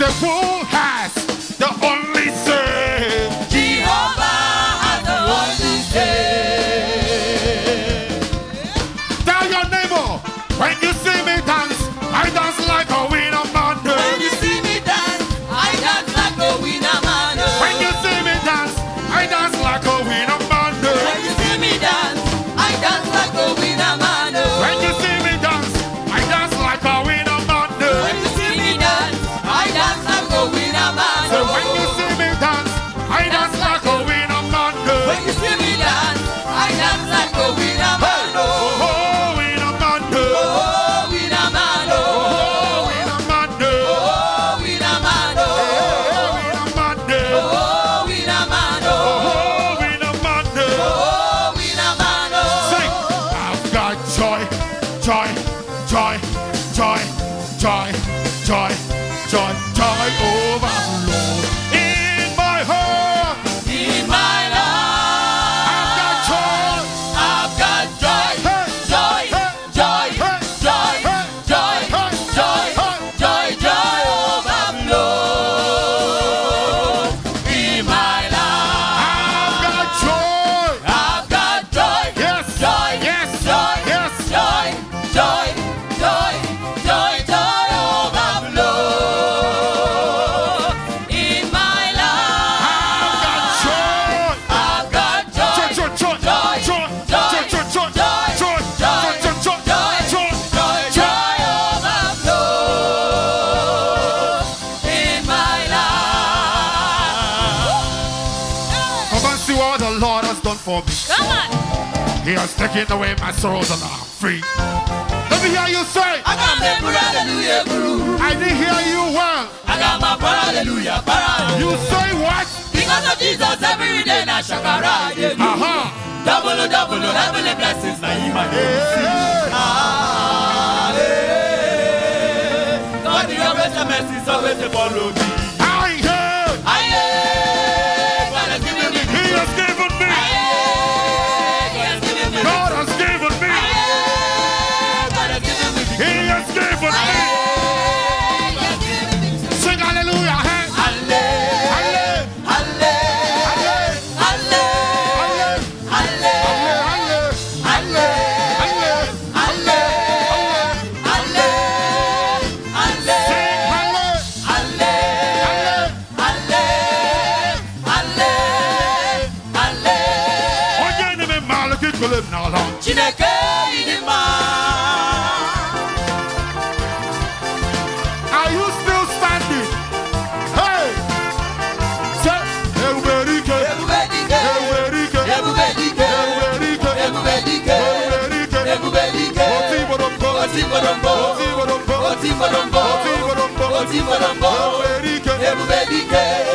Who has the only say? Jehovah has the only say. Tell your neighbor, when you see me dance, I dance like a winner man. When you see me dance, I dance like a winner man. When you see me dance, I dance like a winner And see what the Lord has done for me. Come on. He has taken away my sorrows and I'm free. Let me hear you say, I got my prayer, hallelujah, guru. I didn't hear you well. I got my prayer, hallelujah. You say what? Because of Jesus, every day na shakara. yeah. Aha. Double, double, heavenly blessings na him and Yeah. Ah, eh. God, your grace and mercy always follow me. ekele chineke are you still standing? Hey! Se ebubere ike ebube dike ebubere ike ebube dike ebubere ike ebube dike ebubere ike ebube dike